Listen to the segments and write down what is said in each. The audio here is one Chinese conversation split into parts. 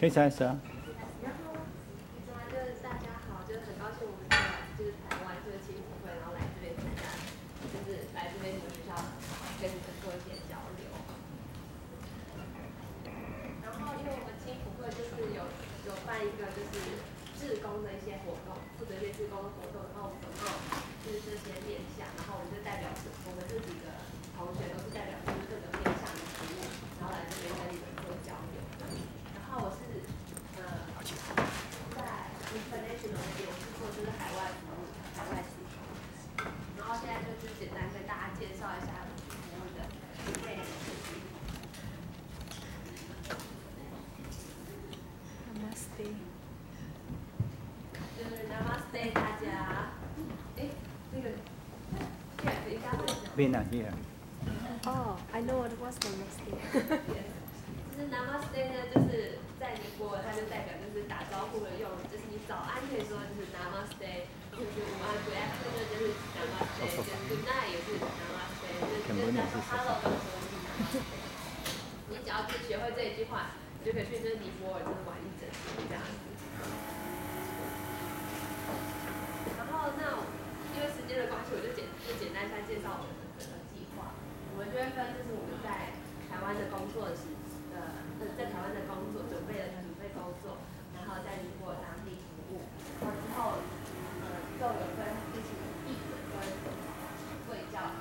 可以猜一下。就是大家好，就是很高兴我们来自就是台湾这个青辅会，然后来这边参加，就是来这边你们学校跟你们做一些交流。然后因为我们青辅会就是有有办一个就是志工的一些活动，负责一些志工的活动，然后我们总共就是这些面向，然后我们就代表我们这几个同学都是代表就是各个面向的服务，然后来这边跟你们做交流。然后我是呃在 international 那边，我是做就是海外服务，海外服务。然后现在就是简单跟大家介绍一下我们服务的内容。Namaste. 就是 Namaste 大家，哎，那个 Jeff 应该会讲。Bina here. Oh, I know what was Namaste. 就是 Namaste 呢，就是在尼泊尔，它就代表就是打招呼的用，就是你早安可以说就是 Namaste，就是午安 Good afternoon 就是 Namaste，就是 Good night 也是 Namaste，就是就是在说 Hello 的时候就是 Namaste。你只要是学会这一句话，你就可以去就是尼泊尔就是玩一整天这样子。然后那因为时间的关系，我就简就简单一下介绍我们的整个计划。我们就会分，就是我们在台湾的工作的时，呃，呃在台湾的工作准备的准备工作，然后在尼泊尔当地服务，然后之后呃就有跟一起译文跟会教。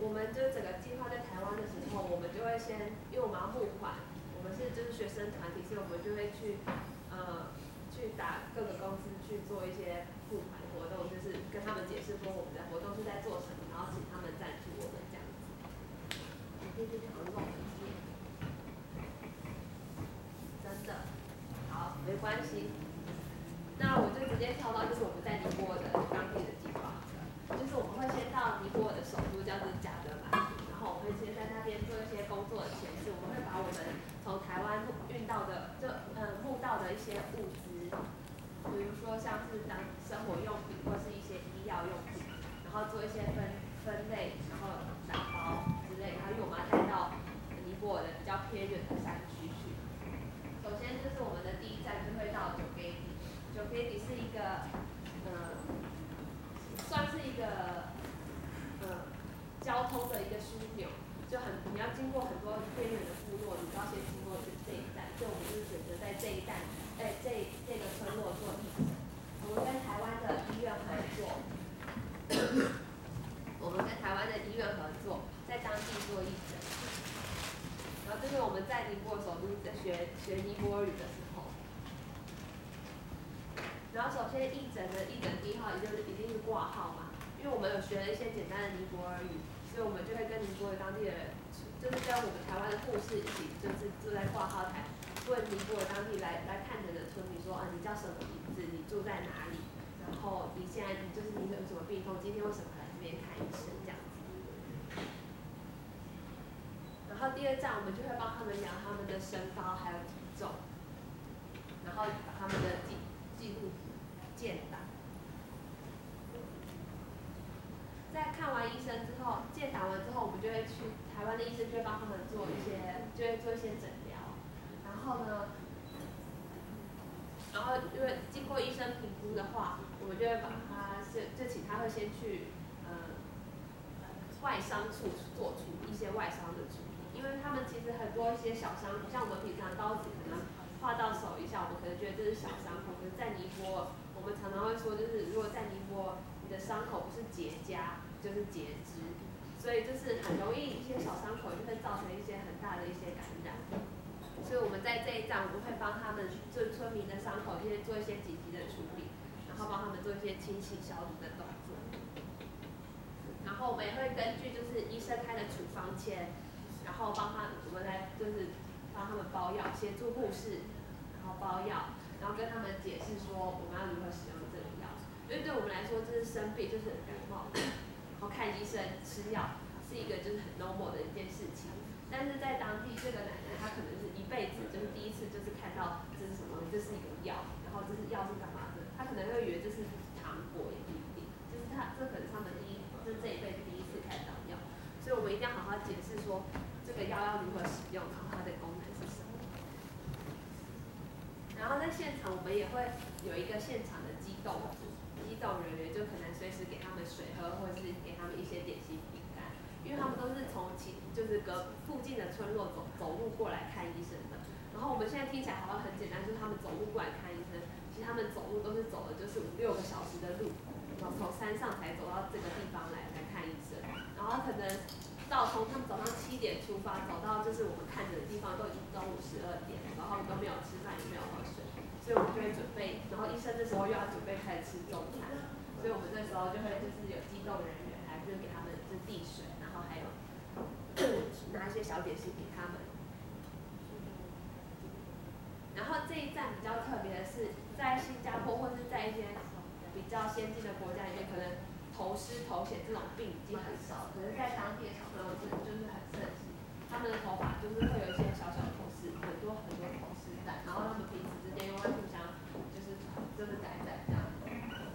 我们就是整个计划在台湾的时候，我们就会先，因为我们要募款，我们是就是学生团体，所以我们就会去呃去打各个公司去做一些募款活动，就是跟他们解释说我们的活动是在做什么，然后请他们赞助我们这样子。我可以去讨论我们页真的，好，没关系。那我就直接跳到就是我们在尼泊尔的当地的计划，就是我们会先到尼泊尔的首都叫做加德满都，然后我们会先在那边做一些工作的前置，我们会把我们从台湾运到的就呃募到的一些物资，比如说像是当生活用品或是一些医药用品，然后做一些分分类，然后打包之类，然后因为我们要带到尼泊尔的比较偏远的山区去。首先就是我们的第一站就会到九给底，九给底是一个呃算是一个呃交通的一个枢纽，就很你要经过很多偏远的部落，你都要先经过这这一站，所以我们就是选择在这一站，哎这这村落做义诊。我们跟台湾的医院合作，我们跟台湾的医院合作，在当地做义诊。然后这是我们在尼泊尔首都在学尼泊尔语的时候，然后首先义诊的义诊第一号，也就是一定是挂号嘛，因为我们有学了一些简单的尼泊尔语，所以我们就会跟尼泊尔当地的人，就是跟我们台湾的护士一起，就是坐在挂号台，问尼泊尔当地来来看诊的村民说啊，你叫什么名字？你住在哪里？然后你现在就是你有什么病痛？今天为什么来这边看医生这样子？然后第二站我们就会帮他们量他们的身高还有体重，然后把他们的记记录建档。在看完医生之后，建档完之后，我们就会去台湾的医生就会帮他们做一些，就会做一些诊疗。然后呢，然后因为经过医生评估的话，我们就会把他是就请他会先去呃外伤处做出一些外伤的处理，因为他们其实很多一些小伤，我们平常刀子可能划到手一下，我们可能觉得这是小伤口，可是在尼泊尔，我们常常会说，就是如果在尼泊尔，你的伤口不是结痂就是截肢，所以就是容易一些小伤口就会造成一些很大的一些感染。所以我们在这一站，我们会帮他们就村民的伤口，先做一些紧急的处理，然后帮他们做一些清洗消毒的动作。然后我们也会根据就是医生开的处方签，然后帮他我们来就是帮他们包药，协助护士，然后包药，然后跟他们解释说我们要如何使用这个药。因为对我们来说，这是生病，就是感冒，然后看医生吃药是一个就是很 normal 的一件事情。但是在当地，这个奶奶她可能是一辈子就是第一次就是看到这是什么，这是一个药，然后这是药是干嘛的，她可能会以为这是糖果，也不一定，就是她这可能他们第一，这这一辈子第一次看到药，所以我们一定要好好解释说这个药要如何使用，然后它的功能是什么。然后在现场我们也会有一个现场的机动，机动人员就可能随时给他们水喝，或者是给他们一些点心，因为他们都是从其就是隔附近的村落走走路过来看医生的。然后我们现在听起来好像很简单，就是他们走路过来看医生，其实他们走路都是走的就是五六个小时的路，然后从山上才走到这个地方来来看医生，然后可能。到从他们早上七点出发，走到就是我们看着的地方，都已经中午十二点，然后都没有吃饭，也没有喝水，所以我们就会准备，然后医生这时候又要准备开始吃中餐，所以我们这时候就会就是有机动人员来，就是给他们是递水，拿一些小点心给他们。然后这一站比较特别的是，在新加坡或是在一些比较先进的国家里面，可能头虱头癣这种病已经很少，可是在当地。就是就是很盛行，他们的头发就是会有一些小小的头虱，很多很多头虱在，然后他们彼此之间又会互相就是就是改在这样，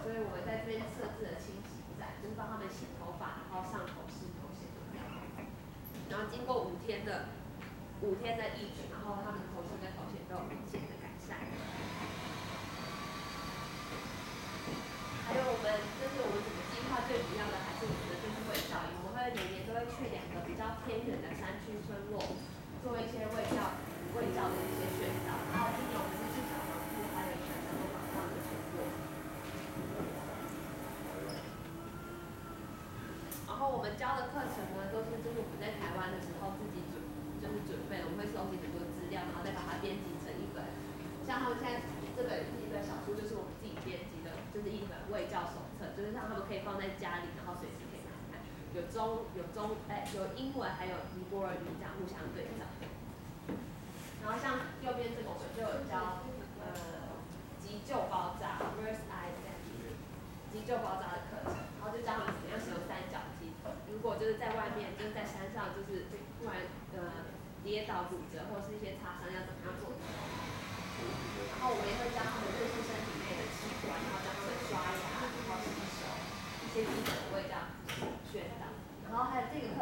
所以我们在这边设置了清洗站，就是帮他们洗头发，然后上头虱头癣这样，然后经过五天的五天的疫情，然后他们的头虱跟头癣都有明显的改善。还有我们就是我们整个计划最主要的还是我们的就是卫教育，我们会每年都会去两个。比较偏远的山区村落，做一些卫教、卫教的一些宣导。然后今年我们是去小黄部，还有全山都马上的村落。然后我们教的课程呢，都是就是我们在台湾的时候自己准，就是准备，我们会收集很多资料，然后再把它编辑成一本。像他们现在这本一本小书，就是我们自己编辑的，就是一本卫教手册，就是让他们可以放在家里，然后随时可以拿来看。有中有中哎有英文还有尼泊尔语这样互相对照，然后像右边这个我们就有教呃急救包扎 first aid 急救包扎的课程，然后就教他们怎么样使用三角巾，如果就是在外面就是在山上就是突然跌倒骨折或是一些擦伤要怎么样做，然后我们也会教他们认识身体内的器官，然后教他们刷牙，然后洗手，一些基本的味道。然后还有这个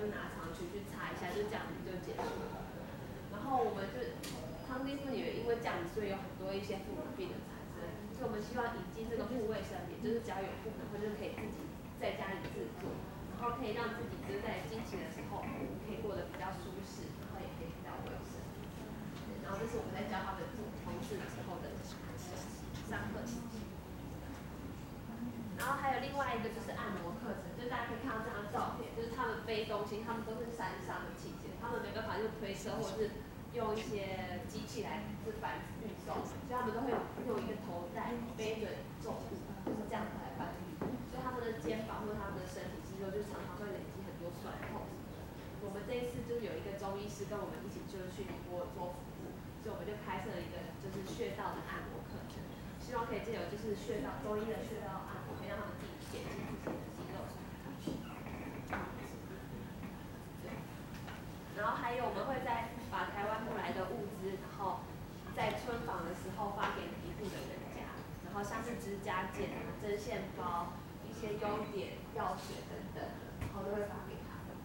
就拿长裙去擦一下，就这样子就结束了。然后我们就。当地妇女因为这样子，所以有很多一些妇女病的产生，所以我们希望引进这个护卫生棉，就是只要有妇人，或者可以自己在家里制作，然后可以让自己就在经期的时候可以过得比较舒适，然后也可以比较卫生。然后这是我们在教他们做同事的时候的上课情形。然后还有另外一个就是按摩课程，就大家可以看到这张照片，背东西，他们都是山上的器械，他们没办法用推车或者是。用一些机器来是搬运送，所以他们都会用一个头带背着重物，就是这样子来搬运。所以他们的肩膀或者他们的身体肌肉就常常会累积很多酸痛。我们这一次就是有一个中医师跟我们一起就是去尼泊尔做服务，所以我们就开设了一个就是穴道的按摩课程，希望可以借由就是穴道中医的穴道按摩，可以让他们自己减轻自己的肌肉。然后还有我们会在。把台湾过来的物资，然后在村访的时候发给贫苦的人家，然后像是指甲剪啊、针线包、一些优点、药水等等，然后都会发给他们。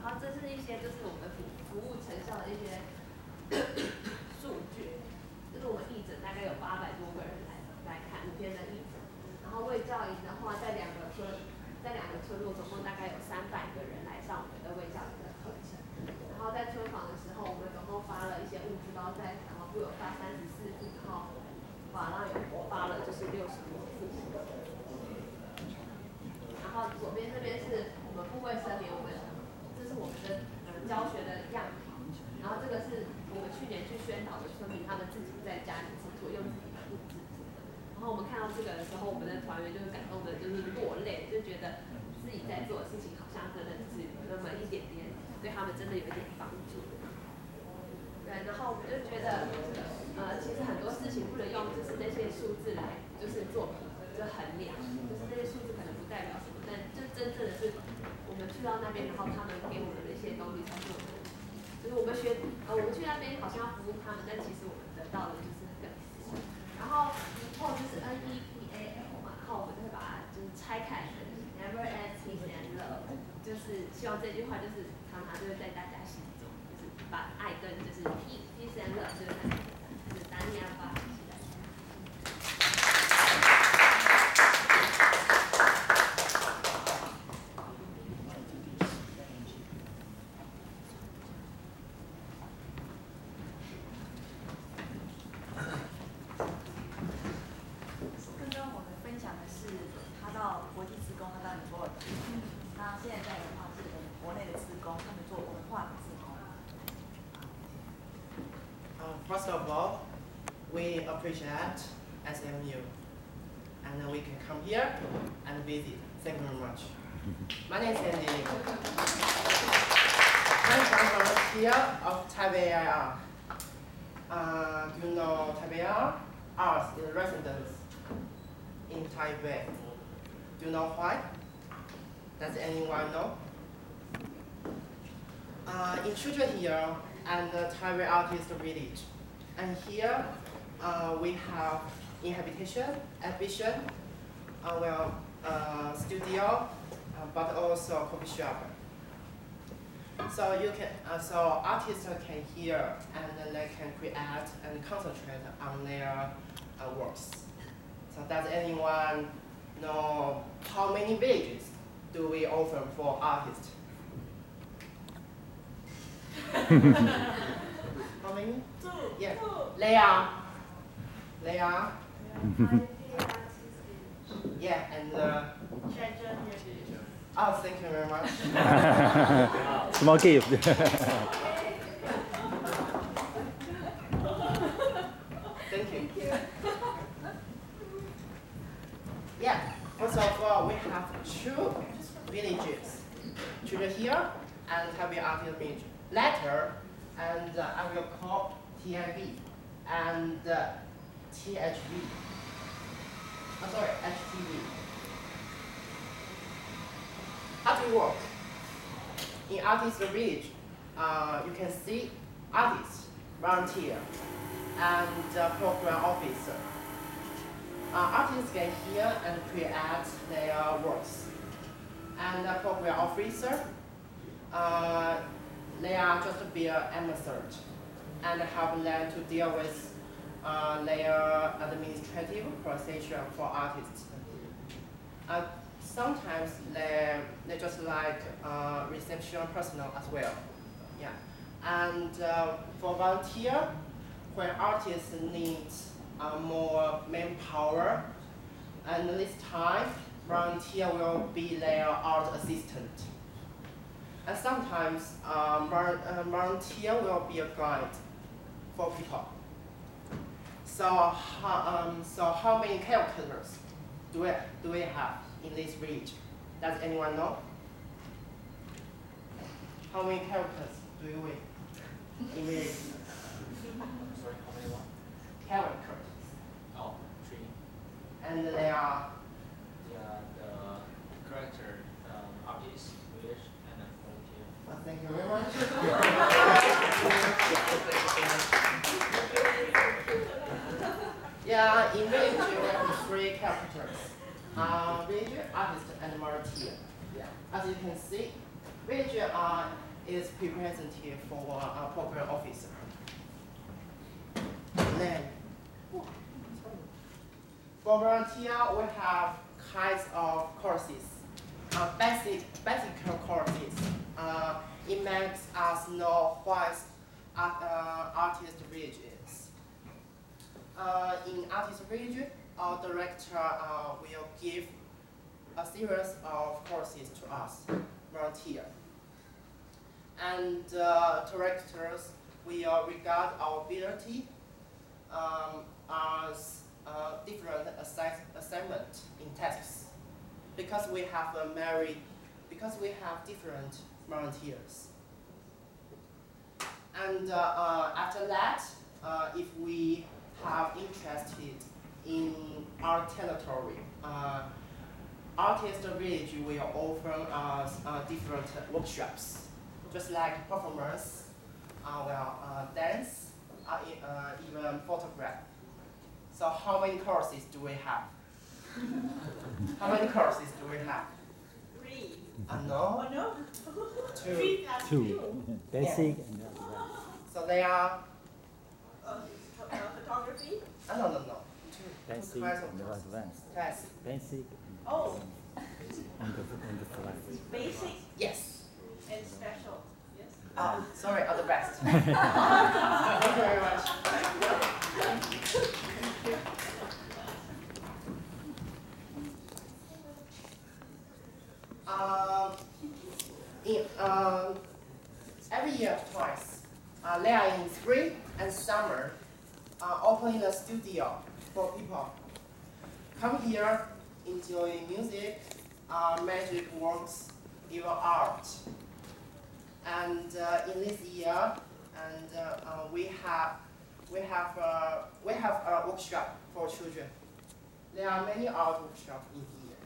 然后这是一些就是我们服服务成效的一些数据，就是我们义诊大概有八百多个人来来看五天的义诊，然后卫教营的话在两个村。在两个村落，总共大概有三百个人来上我们的卫教营的课程。然后在村访的时候，我们总共发了一些物资包，在然后部有发三十四副，然后法浪有发了就是六十多副。然后左边这边是我们部位声明，我们这是我们的呃教学的样品。然后这个是我们去年去宣导的村民，他们自己在家里制作，用自己的物资。然后我们看到这个的时我就是感动的，就是落泪，就觉得自己在做事情 appreciate SMU, and uh, we can come here and visit. Thank you very much. My name is Andy. I'm from here of Taipei IR. Uh, do you know Taipei IR? Ours is residence in Taipei. Do you know why? Does anyone know? Uh, in children here and the Taipei Artist Village. And here uh, we have inhabitation, exhibition, uh, well, uh, studio, uh, but also coffee shop. So you can, uh, so artists can hear and then they can create and concentrate on their uh, works. So does anyone know how many villages do we offer for artists? How many? Two. Yeah. Leia. are? Yeah, and uh, Treasure oh, thank you very much. Small gift. Thank you. Yeah. First of all, we have two villages. Children here and Taipei Artist Village. Later, and uh, I will call TIV and uh, THV. Oh, sorry, HTV. You work? In Artist Village, uh, you can see artists, volunteer, and uh, program officer. Uh, artists get here and create their works. And the program officer, uh, they are just be an amateur and help them to deal with uh, their administrative procedure for artists. Uh, sometimes they, they just like uh, reception personnel as well. Yeah. And uh, for volunteer, when artists need uh, more manpower, and this time volunteer will be their art assistant. And sometimes um, uh, volunteer will be a guide for people. So how, um, so how many characters do we, do we have in this village? Does anyone know? How many characters do we in village? Sorry, how many one? Characters. Oh, three. And they are The, uh, the character, um, artist, village, and volunteer. Well, thank you very much. yeah, we have three characters. Uh, artist, and volunteer. Yeah. As you can see, village uh, is representative for uh, program officer. Then, for volunteer, we have kinds of courses. Uh, basic, basic courses. Uh, it makes us know what art, uh, artist village is. Uh, in artist village, our director uh, will give a series of courses to us, volunteer. And uh, directors will regard our ability um, as different assi- assignment in tasks because we have a very because we have different volunteers. And uh, uh, after that, if we have interested in our territory, uh, Artist Village will offer us uh, different workshops, just like performance, uh, well, uh, dance, uh, uh, even photograph. So how many courses do we have? how many courses do we have? Three. Uh, no, Oh no. two. Three plus Two. Basic and So they are, Uh, uh, photography. uh, no, no, no, basic Two classes. and advanced. Yes. Basic Oh, on the on the slide. basic Yes. and special. Yes. Uh, sorry, all the best. Thank you very much. Um, in, um, every year twice, uh, they are in spring and summer, uh, opening a studio for people. Come here, enjoy music, uh, magic works, your art. And uh, in this year, and uh, uh, we have we have uh, we have a workshop for children. There are many art workshops in here.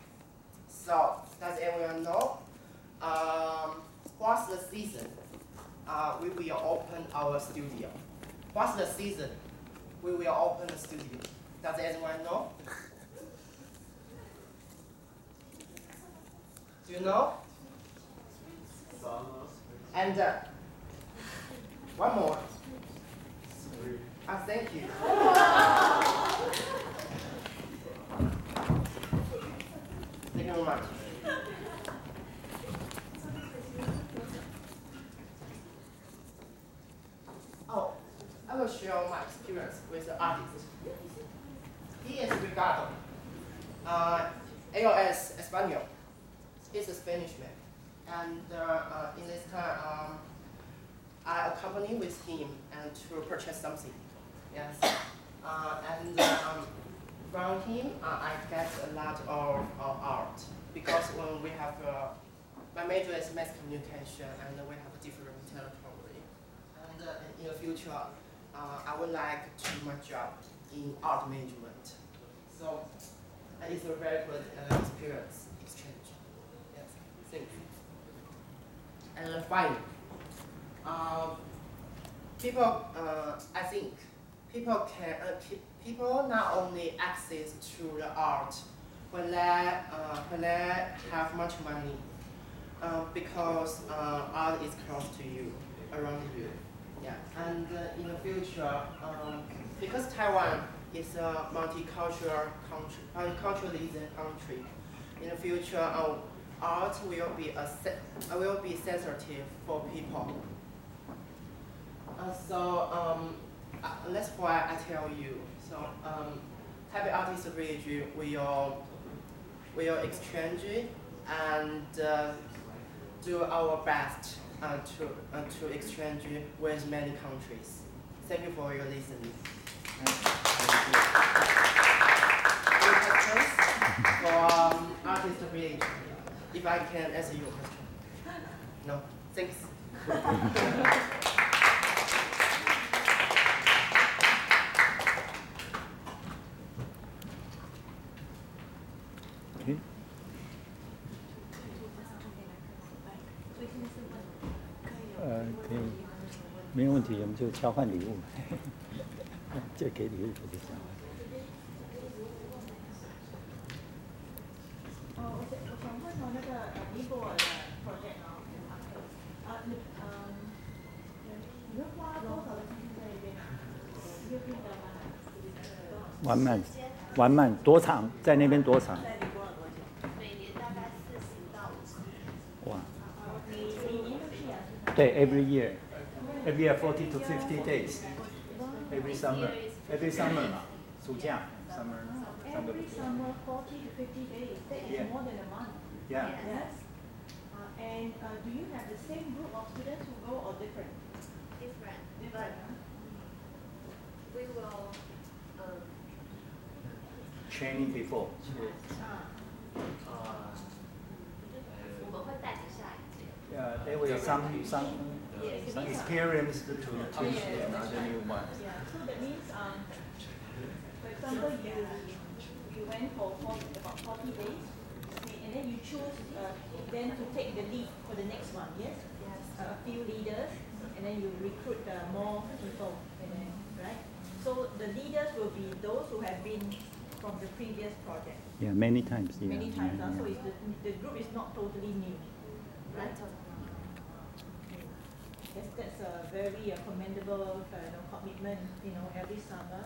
So does everyone know? Um, what's the season? We will open our studio. What's the season? We will open the studio. Does everyone know? Do you know? And uh, one more. Ah, thank you. Thank you very much. Oh, I share my experience with the artist. He is Ricardo. Uh, AOS Espanol. He's a Spanish man. And uh, uh, in this time, um, I accompany with him and to purchase something. Yes. Uh, and um, from him, uh, I get a lot of, art because when we have uh, my major is mass communication and we have a different territory. And uh, in the future, uh, I would like to do my job in art management. So uh, it's a very good uh, experience exchange. Yes. Thank you. And finally, um, people, uh, I think, people can, uh, people not only access to the art when they, uh, when they have much money, uh, because uh, art is close to you, around you. Yeah, and uh, in the future, um, because Taiwan is a multicultural country, multiculturalism country, in the future, uh, art will be a uh, will be sensitive for people. Uh, so um, uh, that's why I tell you. So um, Taipei Artist Village will will exchange and uh, do our best uh, to uh, to exchange with many countries. Thank you for your listening. Questions for um, Artist Village? If I can answer your question. No. Thanks. 题，我们就交换礼物，就给礼物就交换。哦，我想我想问从那个呃尼泊尔的 project 哦，啊你嗯，你会花多少的时间在那边啊？你有听到吗？玩慢，玩慢多长？在那边多长？在尼泊 every year 40 to 50 days. Every summer. Every summer. summer. Summer. summer 40 to 50 days. That is yeah. more than a month. Yeah. Yes. Uh, and uh, do you have the same group of students who go or different? Different. Different. We will um, training before. Uh, uh, uh they will some some Yes, it Some means, uh, experience to teach Yeah. another new one. Yeah, so that means, um, for example, you, you went for forty, about forty days, and then you choose, uh, then to take the lead for the next one, yes? Yes. A few leaders, and then you recruit uh, more people, and then, right? So the leaders will be those who have been from the previous project, Yeah, many times. Yeah. many times, uh, so yeah. it's the, the group is not totally new, right? That's, that's a very uh, commendable, uh, you know, commitment, you know, every summer,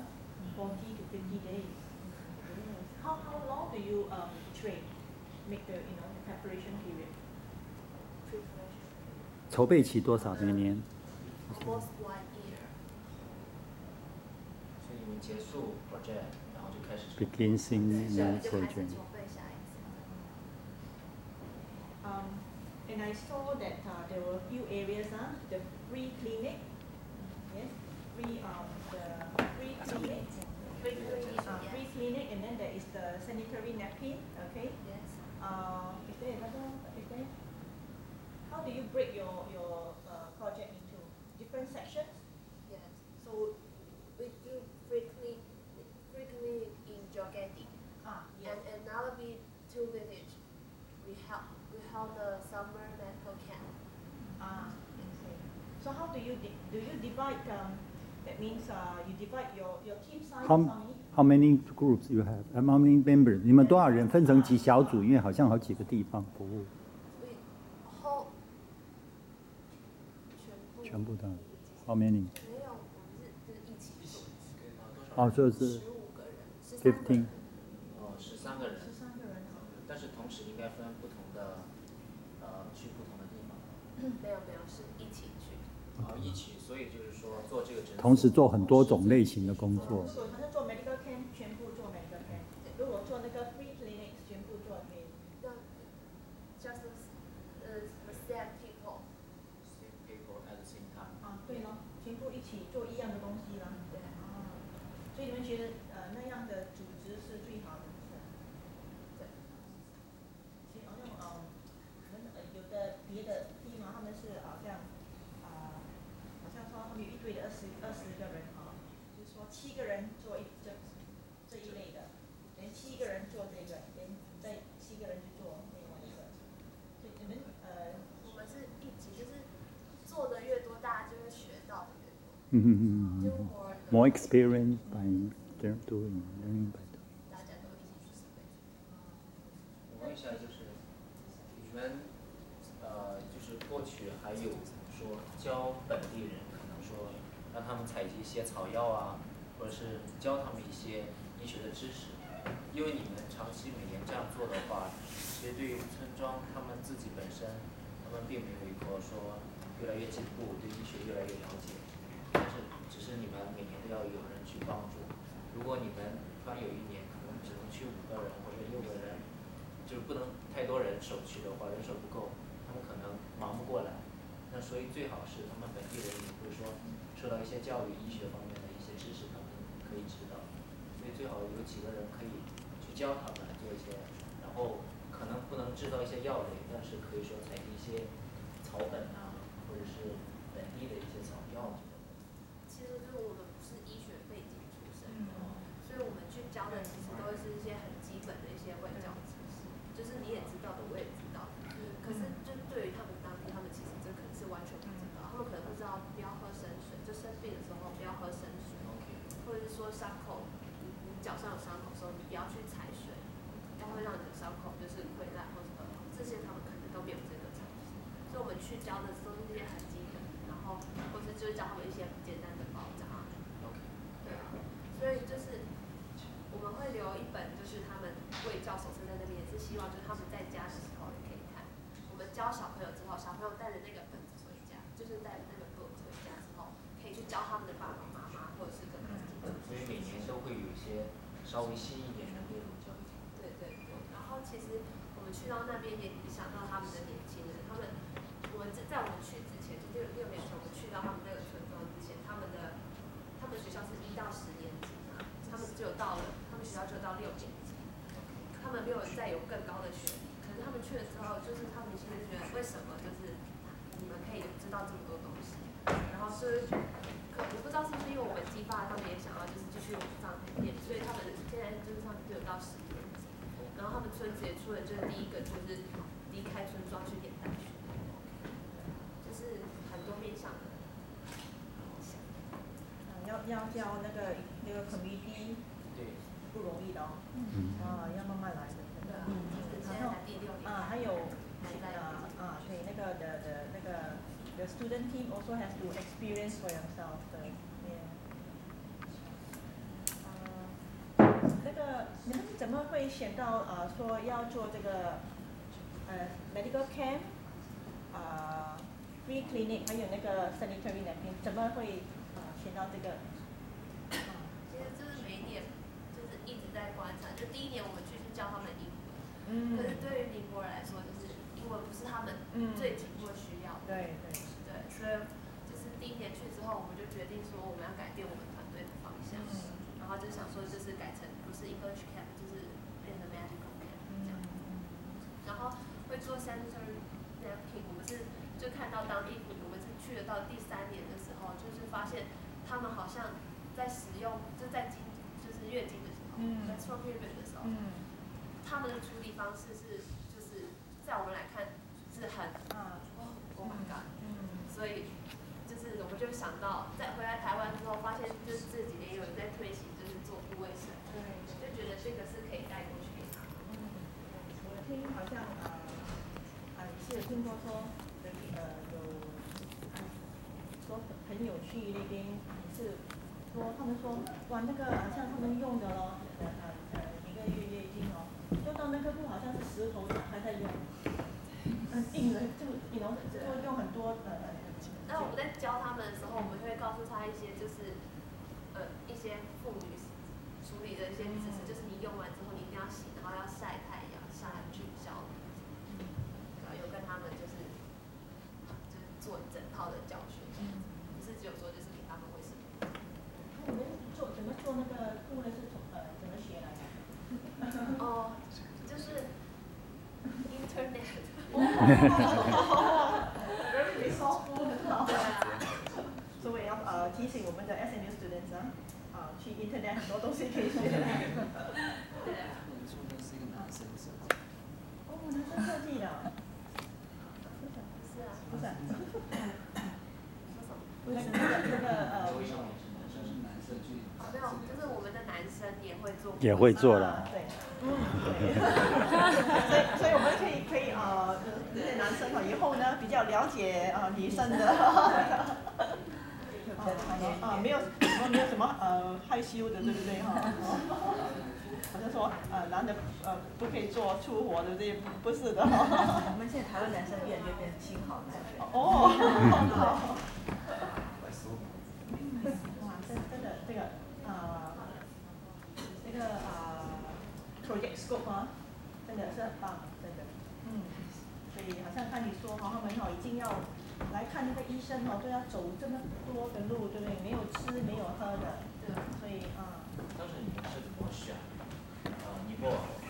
forty to fifty days. Yes. How, how long do you, um, train, make the, you know, the preparation period? Preparation. 筹备期多少？每年 Almost one year. 所以你们结束 project，然后就开始 begins in 所以 new 就开始 project. And I saw that uh, there were a few areas, uh, the free clinic, yes, free, um, the free clinic, Free clinic, uh, free clinic, and then there is the sanitary napkin, okay? Yes. Uh, is there another, is there? How do you break your, your, do you, di- do you divide, um, that means, uh, you divide your, your team size, how How many? groups you have? Um, How many members？你们多少人？分成几小组？因为好像好几个地方服务，全部的。How many？没有，我们是是一起做，哦，就是十五个人，十三个 fifteen。哦十三个人，十三个人啊。但是同时应该分不同的，呃，去不同的地方，没有没有，是一起去。然后一起，所以就是说做这个诊所，同时做很多种类型的工作如。果他是做 medical camp，全部做 medical camp；如果做那个 free clinic，全部做 free。那 just uh the same people。same people at the same time。啊，对咯，全部一起做一样的东西啦。对啊，所以你们觉得呃那样的组织是最好的，是吧？对。其实好像呃，可能呃有的别的地方他们是好像啊、好像说他们有一堆的二十二十个人啊，就是说七个人做一这这一类的，连七个人做这个，连再七个人去做另外一个。所以你们呃我们是一起，就是做的越多，大家就会学到的越多。嗯嗯嗯 more More experience by doing, learning by doing. 大家都一起去准备。我问一下，就是你们呃，就是过去还有说教本地人，可能说让他们采集一些草药啊，或者是教他们一些医学的知识。因为你们长期每年这样做的话，其实对于村庄他们自己本身，他们并没有一个说越来越进步，对医学越来越了解。但是只是你们每年都要有人去帮助。如果你们突然有一年可能只能去五个人或者六个人，就是不能太多人手去的话，人手不够，他们可能忙不过来。那所以最好是他们本地人也会说受到一些教育医学方面的一些知识，可以知道。所以最好有几个人可以去教他们做一些，然后可能不能制造一些药类，但是可以说采集一些草本啊，或者是本地的一些草药之类的。其实就是我们不是医学背景出身的，嗯所以我们去教的其实都是一些很基本的一些卫教知识，就是你也知道的，我也知道的。可是就对于他们当地，他们其实这可能是完全不知道，他们可能不知道不要喝生水，就生病的时候不要喝生水，OK。或者是说伤口，你你脚上有伤口的时候，你不要去踩水，它会让你的伤口就是溃烂或者什么，这些他们可能都没有这个常识。所以我们去教的都是这些很基本的，然后或是就是教他们一些很简单的包扎。对啊，所以就是我们会留一本，就是他们卫教手册在那边，也是希望就是他们在家的时候也可以看。我们教小朋友之后，小朋友带着那个本子回家，就是带着那个 book 回家之后，可以去教他们的爸爸妈妈，或者是跟他们所以每年都会有一些稍微新一点的内容教育。对对对，然后其实我们去到那边也影响到他们的年轻人，他们我们在在我们去之前，就六六年前我们去到他们那个村庄之前，他们的他们学校是一到十年级嘛，他们只有到了他们学校只有到六年级，他们没有再有更高的学历，可是他们去了之后，就是他们年轻人就觉得为什么就是你们可以知道这么多东西，然后是可我不知道是不是因为我们激发了他们也想要就是继续往上练，所以他们现在就是他们就有到十年级，然后他们村子也出了就是第一个就是离开村庄去念大学，多面向的要要教那个那个 community 对，不容易的哦，嗯。啊，要慢慢来的，真的。对啊，嗯，现在才第六年，啊，还有啊啊，对，那个的的那个 the student team also has to experience for yourself 的那个你们怎么会选到呃说要做这个呃 medical camp，啊 free clinic，还有那个 sanitary napkin，怎么会呃选到这个？啊其实就是每一年就是一直在观察，就第一年我们去是教他们英文，嗯可是对于尼泊尔来说，就是英文不是他们嗯最紧迫需要的。对对，对，所以就是第一年去之后，我们就决定说我们要改变我们团队的方向，嗯然后就想说就是改成不是 English camp，就是变成 medical camp 这样。然后会做 sanitary napkin，我们是就看到当地我们是去了到第三年的时候，就是发现他们好像在使用就在经就是月经的时候，嗯在 smoke period 的时候，嗯他们的处理方式是就是在我们来看是很啊 oh my god。嗯所以就是我们就想到，在回来台湾之后，发现就是这几年有人在推行，就是做部卫生，对。就觉得这个是可以带过去给他们。我听好像呃，啊，你是有听过说，呃，有，啊，说朋友去那边，是说他们说，哇，那个好像他们用的咯，呃呃呃一个月月经哦，用到那个布好像是石头还在用，很硬的，就你能就用很多呃。那我们在教他们的时候，我们就会告诉他一些就是呃一些妇女处理的一些知识，就是你用完之后你一定要洗，然后要晒太阳、杀菌消毒。然后有跟他们就是就是做整套的教学，不是只有说就是给他们卫生。你们做怎么做那个布呢？是从呃怎么学来的？哦，就是 internet。Very resourceful 很好。对啊。所以我也要呃提醒我们的 SMU students 啊，啊去 internet 很多东西可以学。对啊。说的是一个男生设计，哦，男生设计的。是啊。不是啊。说什么？那个呃。就是我们的男生也会做。也会做啊了。对，嗯，对。所以所以我们可以可以呃，这些男生啊，以后呢比较了解呃女生的。啊，没有什么没有什么呃害羞的，对不对哈？好像说呃男的呃不可以做粗活的这些不不是的。我们现在台湾男生越来越变轻好男。哦。哇，这真的这个啊，那个啊，project scope 啊，真的是很棒，好像看你说哈，他们哈一定要来看那个医生哦，都要走这么多的路，对不对？没有吃没有喝的，对吧。所以啊，当时你们是怎么选呃尼泊尔这个地方？